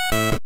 you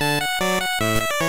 you